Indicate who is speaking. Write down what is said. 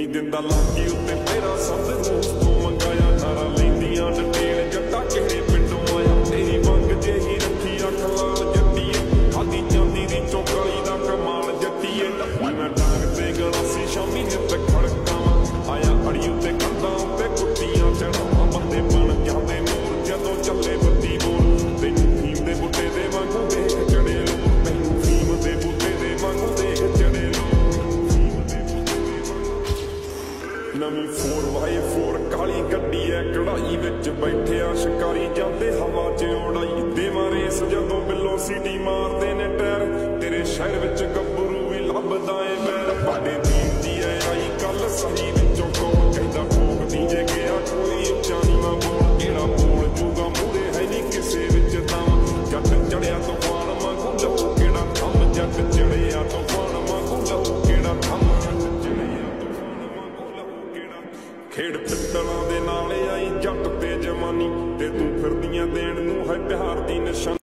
Speaker 1: ਨੀ ਦਿੰਦਾ ਲਾਗੀ ਉੱਤੇ ਤੇਰਾ ਸੰਦ ਰੂਸ ਤੋਂ ਮੰਗਾਇਆ ਨਾਰਾ ਲੈਂਦੀਆਂ ਡਟੇਲ ਜੱਟਾ ਕਿਹੜੇ ਪਿੰਡੋਂ ਆਇਆ? ਤੇਰੀ ਮੰਗ ਜਿਹੀ ਰੱਖੀ ਅੱਖ ਲਾਲ ਜੱਟੀਏ। ਖਾਦੀ ਜਾਂਦੀ ਦੀ ਚੌਕਾਲੀ ਦਾ ਕਮਾਲ ਜੱਟੀਏ। ਟੱਪੀ ਮੈਂ ਟਾਂਗ ਤੇ ਗਲਾਸੀ ਸ਼ਾਮੀ ਨਿੱਤ ਖੜਕਾਵਾਂ ਨਵੀਂ 4x4 ਕਾਲੀ ਗੱਡੀ ਐ ਕਢਾਈ ਵਿੱਚ ਬੈਠਿਆ ਸ਼ਿਕਾਰੀ ਜਾਂਦੇ ਹਵਾ 'ਚ ਉਡਾਈ। ਦੇਵਾਂ ਰੇਸ ਜਦੋਂ ਬਿੱਲੋ ਸਿਟੀ ਮਾਰਦੇ ਨੇ ਟਾਇਰ। ਤੇਰੇ ਸ਼ਹਿਰ ਵਿੱਚ ਗੱਭਰੂ ਵੀ ਲੱਭਦਾ ਏ ਬੈਰ। ਸਾਡੇ ਦੀਨ ਜੀ ਐ, ਆਈ ਕੱਲ ਸਹੀ ਵਿੱਚੋਂ ਕੋ ਕਹਿੰਦਾ ਕੋਕ ਦੀ ਜੇ ਗਿਆ। ਕੋਈ ਉੱਚਾ ਨੀਵਾਂ ਬੋਲ, ਕਿਹੜਾ ਬੋਲ ਜੂਗਾ? ਮੂਰੇ ਹੈ ਨਹੀਂ ਕਿਸੇ ਵਿੱਚ ਤਾਂ। ਜੱਟ ਚੜਿਆ ਖੇਡ ਪਿੱਤਲਾਂ ਦੇ ਨਾਲ ਆਈ ਜੱਟ ਤੇ ਜਵਾਨੀ ਤੇ ਤੂੰ ਫਿਰਦੀਆਂ ਦੇਣ ਨੂੰ ਹੈ ਪਿਆਰ ਦੀ ਨਿਸ਼ਾਨੀ।